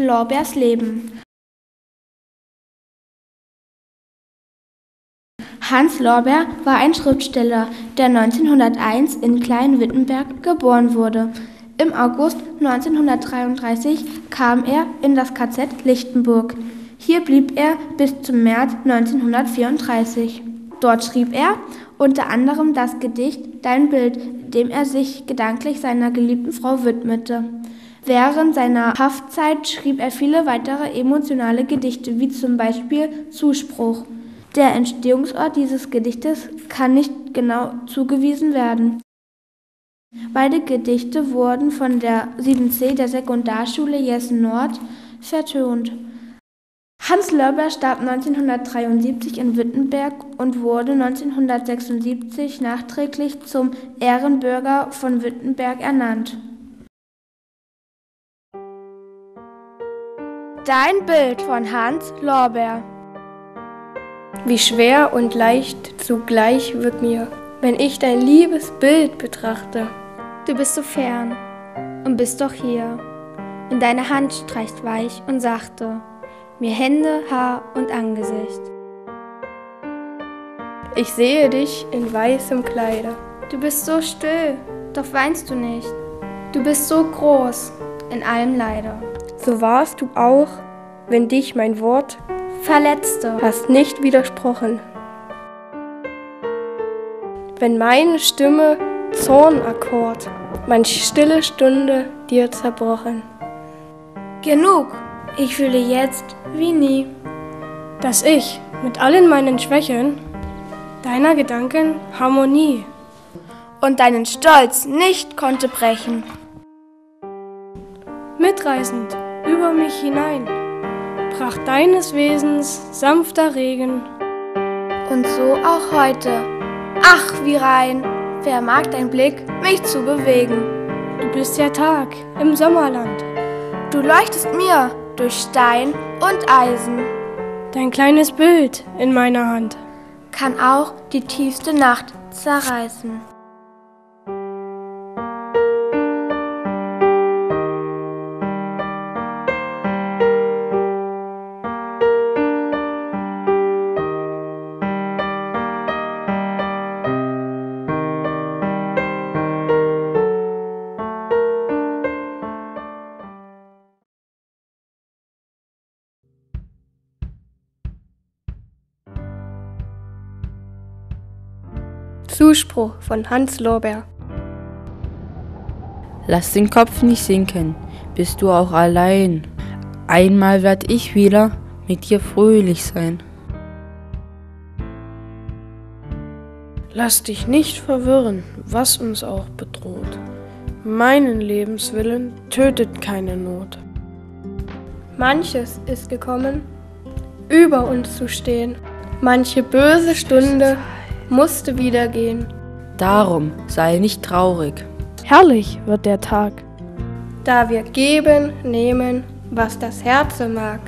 Lorbeers Leben. Hans Lorbeer war ein Schriftsteller, der 1901 in Klein-Wittenberg geboren wurde. Im August 1933 kam er in das KZ Lichtenburg. Hier blieb er bis zum März 1934. Dort schrieb er unter anderem das Gedicht Dein Bild, dem er sich gedanklich seiner geliebten Frau widmete. Während seiner Haftzeit schrieb er viele weitere emotionale Gedichte, wie zum Beispiel Zuspruch. Der Entstehungsort dieses Gedichtes kann nicht genau zugewiesen werden. Beide Gedichte wurden von der 7c der Sekundarschule Jessen Nord vertont. Hans Lörber starb 1973 in Wittenberg und wurde 1976 nachträglich zum Ehrenbürger von Wittenberg ernannt. Dein Bild von Hans Lorbeer. Wie schwer und leicht zugleich wird mir, wenn ich dein liebes Bild betrachte. Du bist so fern und bist doch hier, und deine Hand streicht weich und sachte mir Hände, Haar und Angesicht. Ich sehe dich in weißem Kleide. Du bist so still, doch weinst du nicht. Du bist so groß, in allem Leide. So warst du auch, wenn dich mein Wort verletzte, hast nicht widersprochen. Wenn meine Stimme Zornakkord, manch stille Stunde dir zerbrochen. Genug, ich fühle jetzt wie nie, dass ich mit allen meinen Schwächen deiner Gedanken Harmonie und deinen Stolz nicht konnte brechen. Mitreißend über mich hinein brach deines Wesens sanfter Regen. Und so auch heute. Ach, wie rein vermag dein Blick, mich zu bewegen. Du bist ja Tag im Sommerland. Du leuchtest mir durch Stein und Eisen. Dein kleines Bild in meiner Hand kann auch die tiefste Nacht zerreißen. Zuspruch von Hans Lorbeer. Lass den Kopf nicht sinken, bist du auch allein. Einmal werd ich wieder mit dir fröhlich sein. Lass dich nicht verwirren, was uns auch bedroht. Meinen Lebenswillen tötet keine Not. Manches ist gekommen, über uns zu stehen. Manche böse Stunde musste wieder gehen. Darum sei nicht traurig. Herrlich wird der Tag, da wir geben, nehmen, was das Herze mag.